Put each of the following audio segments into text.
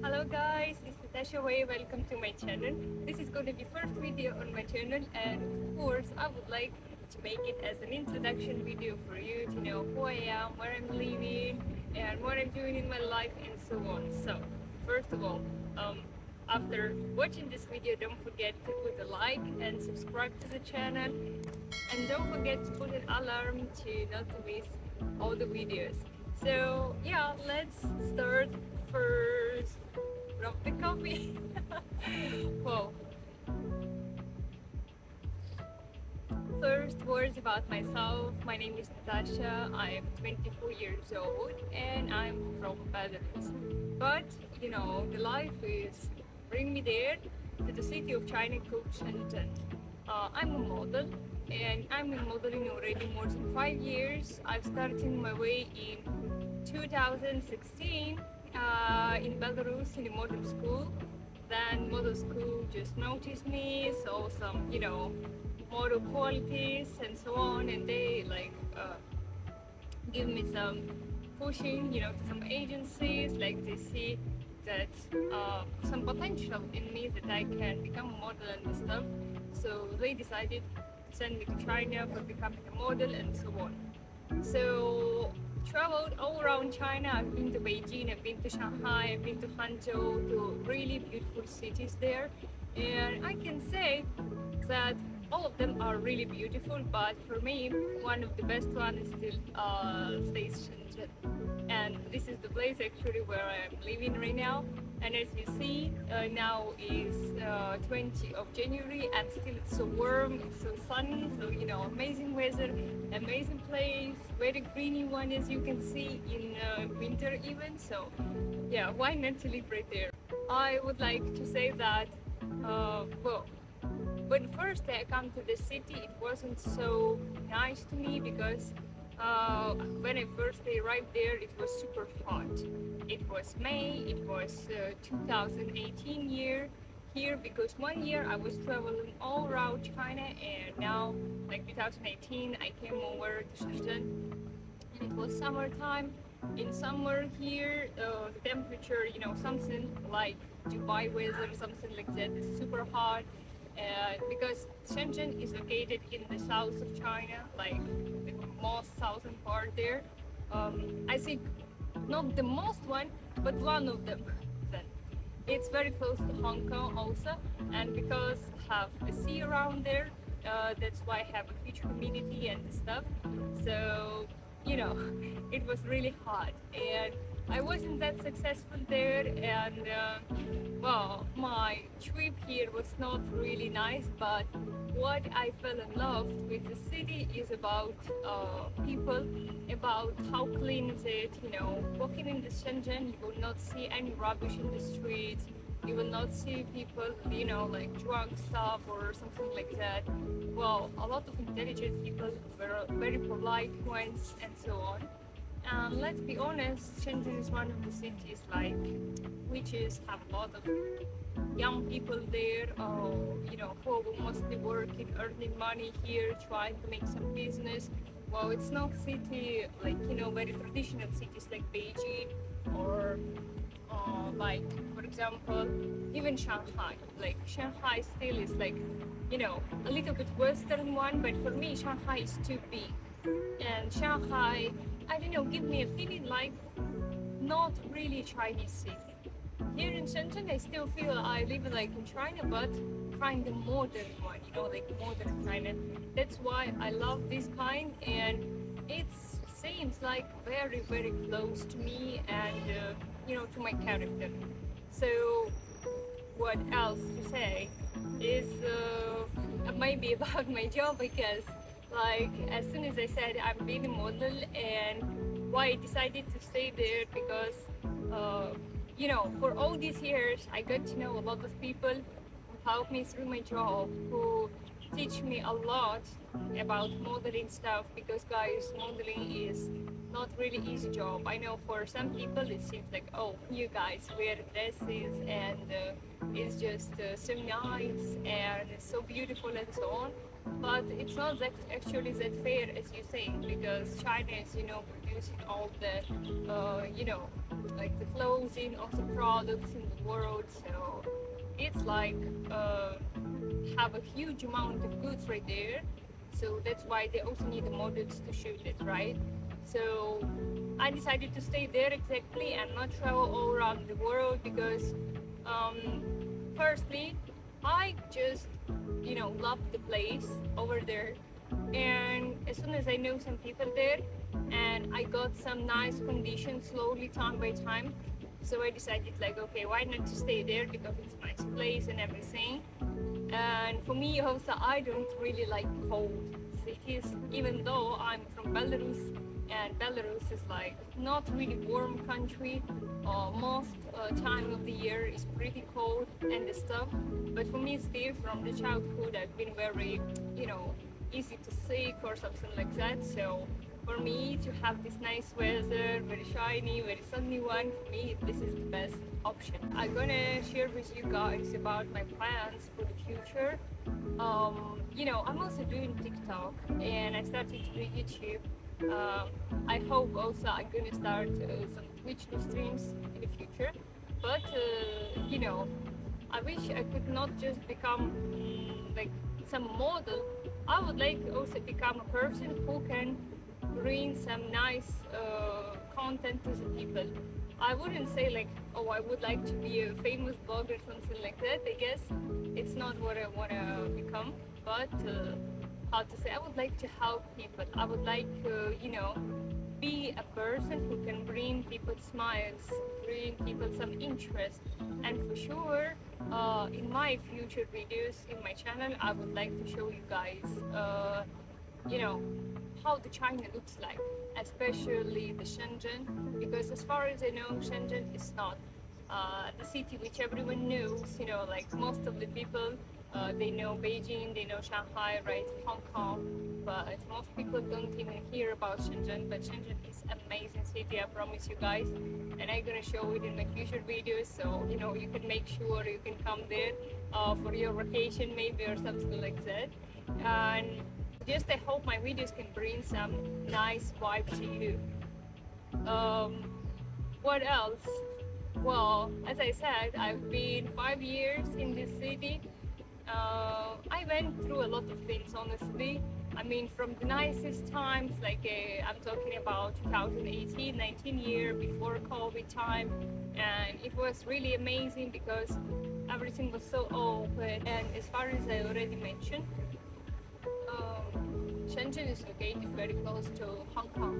Hello guys, it's Natasha Way. Welcome to my channel. This is going to be first video on my channel and of course I would like to make it as an introduction video for you to know who I am, where I'm living and what I'm doing in my life and so on. So first of all, um, after watching this video don't forget to put a like and subscribe to the channel and don't forget to put an alarm to not to miss all the videos. So yeah, let's start first grab the coffee. Whoa. First words about myself. My name is Natasha. I am 24 years old and I'm from Belarus. But you know, the life is bring me there to the city of China called Shenzhen. Uh, I'm a model and I'm in modeling already more than five years. I've started my way in 2016 uh, in Belarus in a model school. Then model school just noticed me, saw some, you know, model qualities and so on, and they like uh, give me some pushing, you know, to some agencies, like they see that uh, some potential in me that I can become a model and stuff. So they decided to send me to China for becoming a model and so on. So traveled all around China. I've been to Beijing, I've been to Shanghai, I've been to Hangzhou, to really beautiful cities there. And I can say that all of them are really beautiful, but for me, one of the best one is still uh, stays Shenzhen. And this is the place actually where I'm living right now. And as you see, uh, now is uh, 20 of January and still it's so warm, it's so sunny, so you know, amazing weather, amazing place, very greeny one as you can see in uh, winter even. So yeah, why not to live right there? I would like to say that, uh, well, when first I come to the city, it wasn't so nice to me because uh, when I first arrived there, it was super hot. It was May, it was uh, 2018 year here because one year I was traveling all around China and now, like 2018, I came over to Shenzhen and it was summertime. In summer here, uh, the temperature, you know, something like Dubai weather, something like that, is super hot. And because Shenzhen is located in the south of China, like most southern part there. Um, I think not the most one, but one of them. Then it's very close to Hong Kong also, and because have a sea around there, uh, that's why I have a huge humidity and stuff. So you know, it was really hot, and I wasn't that successful there, and uh, well, trip here was not really nice, but what I fell in love with the city is about uh, people, about how clean is it, you know, walking in the Shenzhen, you will not see any rubbish in the streets, you will not see people, you know, like drunk stuff or something like that. Well, a lot of intelligent people, very, very polite ones and so on. And let's be honest, Shenzhen is one of the cities like which is have a lot of young people there, uh, you know, who mostly working, earning money here, trying to make some business. Well, it's not city like you know very traditional cities like Beijing or uh, like for example even Shanghai. Like Shanghai still is like you know a little bit western one, but for me Shanghai is too big, and Shanghai I don't know give me a feeling like not really Chinese city here in Shenzhen, I still feel I live like in China, but kind of modern one, you know, like modern China. That's why I love this kind, and it seems like very, very close to me and uh, you know to my character. So, what else to say is uh, maybe about my job because, like, as soon as I said I'm being a model, and why I decided to stay there because. Uh, you know, for all these years, I got to know a lot of people who helped me through my job, who teach me a lot about modeling stuff because guys, modeling is not really easy job. I know for some people it seems like, oh, you guys wear dresses and uh, it's just uh, so nice and so beautiful and so on. But it's not that actually that fair as you say because China is, you know, producing all the, uh, you know, like the clothing of the products in the world. So it's like uh, have a huge amount of goods right there. So that's why they also need the models to shoot it, right? So I decided to stay there exactly and not travel all around the world because, um, firstly, I just you know love the place over there and as soon as I know some people there and I got some nice conditions slowly time by time. So I decided like okay why not to stay there because it's a nice place and everything. And for me also I don't really like cold cities even though I'm from Belarus. And Belarus is like not really warm country. Uh, most uh, time of the year is pretty cold and stuff. But for me still from the childhood I've been very you know easy to sick or something like that. So for me to have this nice weather very shiny very sunny one for me this is the best option. I'm gonna share with you guys about my plans for the future. Um, you know I'm also doing TikTok and I started to do YouTube. Um, I hope also I'm gonna start uh, some Twitch streams in the future. But uh, you know I wish I could not just become mm, like some model. I would like also become a person who can bring some nice uh, content to the people. I wouldn't say like oh I would like to be a famous blogger or something like that I guess. It's not what I want to become but uh, how to say I would like to help people. I would like to you know be a person who can bring people smiles bring people some interest. And for sure uh, in my future videos in my channel I would like to show you guys uh, you know how the China looks like especially the Shenzhen because as far as I know Shenzhen is not uh, the city which everyone knows you know like most of the people uh, they know Beijing, they know Shanghai, right, Hong Kong, but most people don't even hear about Shenzhen. But Shenzhen is amazing city, I promise you guys, and I'm gonna show it in my future videos. So you know you can make sure you can come there uh, for your vacation maybe or something like that. And just I hope my videos can bring some nice vibe to you. Um, what else? Well, as I said, I've been five years in this city uh, I went through a lot of things, honestly. I mean, from the nicest times, like uh, I'm talking about 2018, 19 year before COVID time, and it was really amazing because everything was so open. And as far as I already mentioned, Shenzhen is located very close to Hong Kong,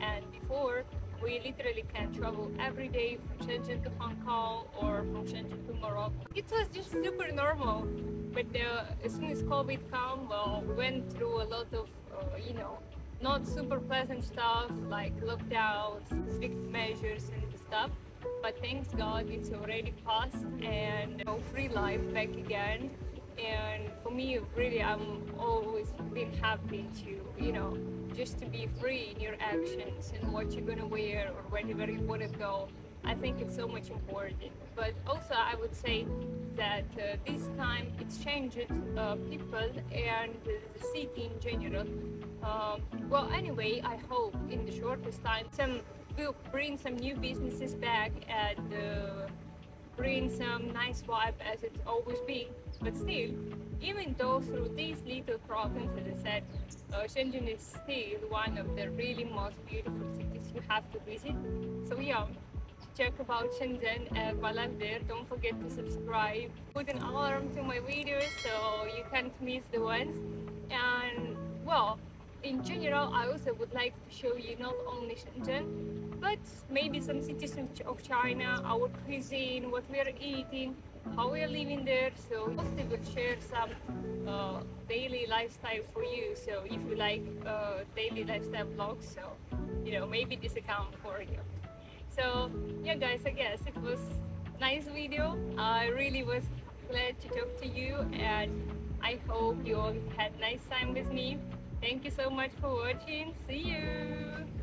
and before we literally can travel every day from Shenzhen to Hong Kong or from Shenzhen to Macau. It was just super normal but uh, as soon as COVID came, well, we went through a lot of, uh, you know, not super pleasant stuff like lockdowns, strict measures and stuff. But thanks God, it's already passed and know, free life back again. And for me, really, I'm always been happy to, you know, just to be free in your actions and what you're gonna wear or wherever you wanna go. I think it's so much important. But also, I would say that uh, this time it's changed uh, people and the city in general. Um, well, anyway, I hope in the shortest time some will bring some new businesses back and bring some nice vibe as it's always been. But still, even though through these little problems, as I said, uh, Shenzhen is still one of the really most beautiful cities you have to visit. So yeah check about Shenzhen and while I'm there don't forget to subscribe put an alarm to my videos so you can't miss the ones and well in general I also would like to show you not only Shenzhen but maybe some cities of China our cuisine what we are eating how we are living there. So mostly will share some uh, daily lifestyle for you. So if you like uh, daily lifestyle vlogs so you know maybe this account for you. So yeah guys i guess it was nice video. I really was glad to talk to you and i hope you all had nice time with me thank you so much for watching. See you